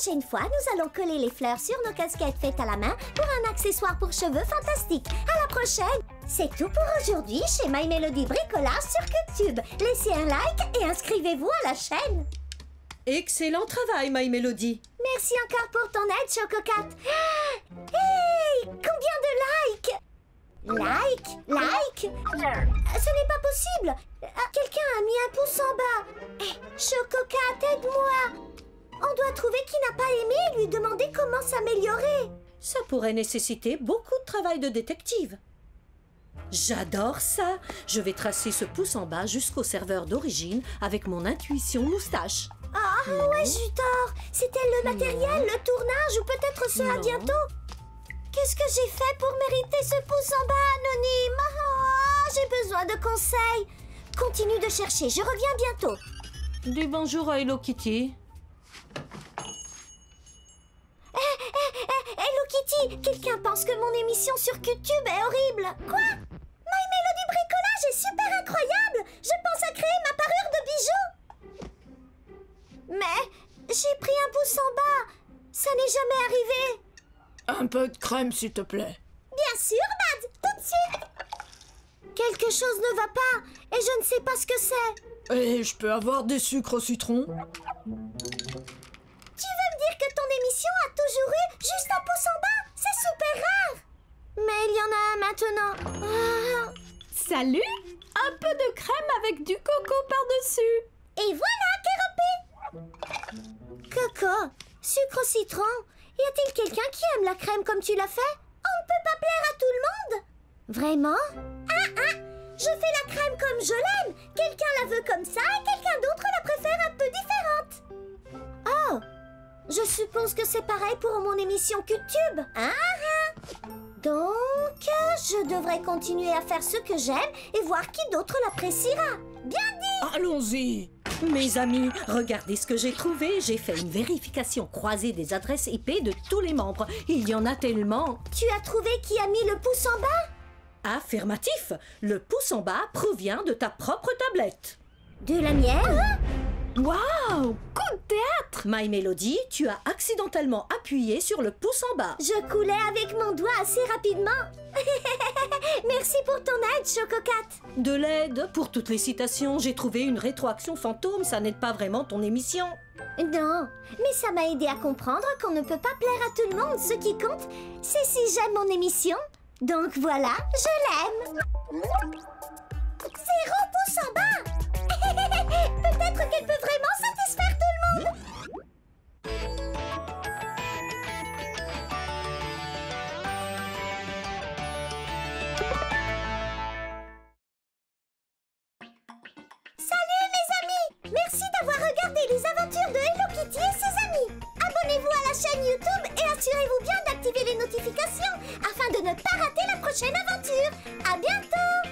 prochaine fois, nous allons coller les fleurs sur nos casquettes faites à la main pour un accessoire pour cheveux fantastique. À la prochaine C'est tout pour aujourd'hui chez My Melody Bricolage sur YouTube. Laissez un like et inscrivez-vous à la chaîne. Excellent travail, My Melody. Merci encore pour ton aide, Chococat. Ah hey Combien de likes? Like Like? Ce n'est pas possible Ah, Quelqu'un a mis un pouce en bas Eh, Chococat, aide-moi On doit trouver qui n'a pas aimé et lui demander comment s'améliorer. Ça pourrait nécessiter beaucoup de travail de détective. J'adore ça. Je vais tracer ce pouce en bas jusqu'au serveur d'origine avec mon intuition moustache. Ah ouais, Jutor C'était le matériel, le tournage ou peut-être ce à bientôt? Qu'est-ce que j'ai fait pour mériter ce pouce en bas anonyme? Ah, J'ai besoin de conseils. Continue de chercher, je reviens bientôt. Dis bonjour à Hello Kitty. Quelqu'un pense que mon émission sur YouTube est horrible. Quoi? My Melody Bricolage est super incroyable. Je pense à créer ma parure de bijoux. Mais j'ai pris un pouce en bas. Ça n'est jamais arrivé. Un peu de crème, s'il te plaît. Bien sûr, Bad. Tout de suite. Quelque chose ne va pas et je ne sais pas ce que c'est. Et je peux avoir des sucres au citron? Salut Un peu de crème avec du coco par-dessus. Et voilà, Kéropé. Coco, sucre citron. Y a-t-il quelqu'un qui aime la crème comme tu l'as fait? On ne peut pas plaire à tout le monde. Vraiment? Ah ah Je fais la crème comme je l'aime. Quelqu'un la veut comme ça et quelqu'un d'autre la préfère un peu différente. Oh Je suppose que c'est pareil pour mon émission YouTube Ah ah Donc, je devrais continuer à faire ce que j'aime et voir qui d'autre l'appréciera Bien dit Allons-y Mes amis, regardez ce que j'ai trouvé. J'ai fait une vérification croisée des adresses IP de tous les membres. Il y en a tellement. Tu as trouvé qui a mis le pouce en bas? Affirmatif. Le pouce en bas provient de ta propre tablette. De la mienne? Waouh Coup de théâtre My Melody, tu as accidentellement appuyé sur le pouce en bas. Je coulais avec mon doigt assez rapidement. Merci pour ton aide, Chococat. De l'aide pour toutes les citations. J'ai trouvé une rétroaction fantôme. Ça n'aide pas vraiment ton émission. Non, mais ça m'a aidé à comprendre qu'on ne peut pas plaire à tout le monde. Ce qui compte, c'est si j'aime mon émission. Donc voilà, je l'aime. Zéro pouce en bas. chaîne YouTube et assurez-vous bien d'activer les notifications afin de ne pas rater la prochaine aventure. À bientôt